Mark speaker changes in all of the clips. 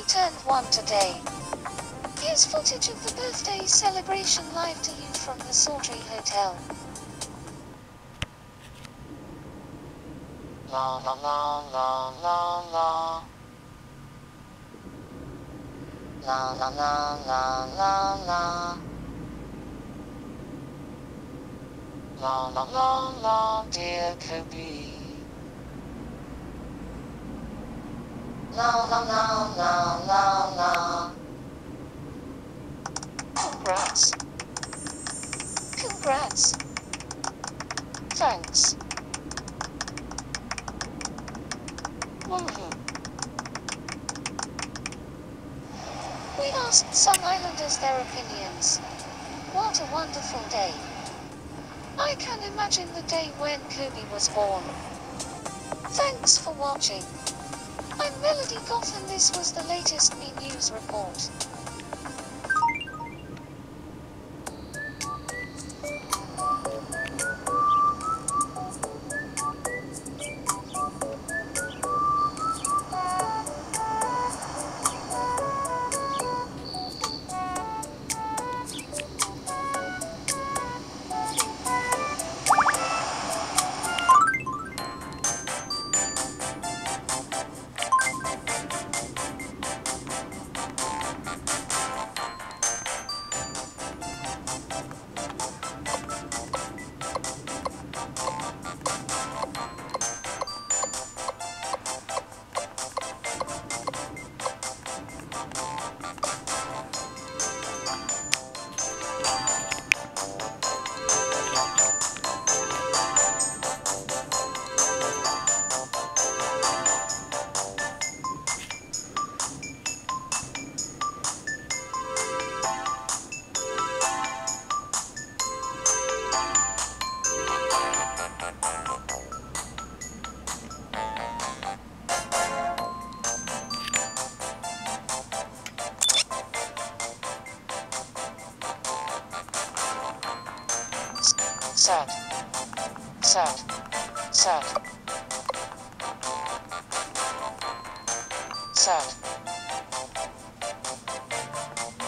Speaker 1: Kobi turned one today. Here's footage of the birthday celebration live to you from the Sawtry Hotel.
Speaker 2: La la la la la la. La la la la la la. La la la la, dear Kobi. La la la la la la.
Speaker 1: Congrats. Congrats. Thanks.
Speaker 2: Woohoo.
Speaker 1: We asked some islanders their opinions. What a wonderful day. I can imagine the day when Kobi was born. Thanks for watching. I'm Melody Goth and this was the latest News report.
Speaker 2: Sad. Sad. Sad. Sad.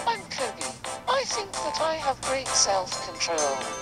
Speaker 1: I'm Kobi. I think that I have great self-control.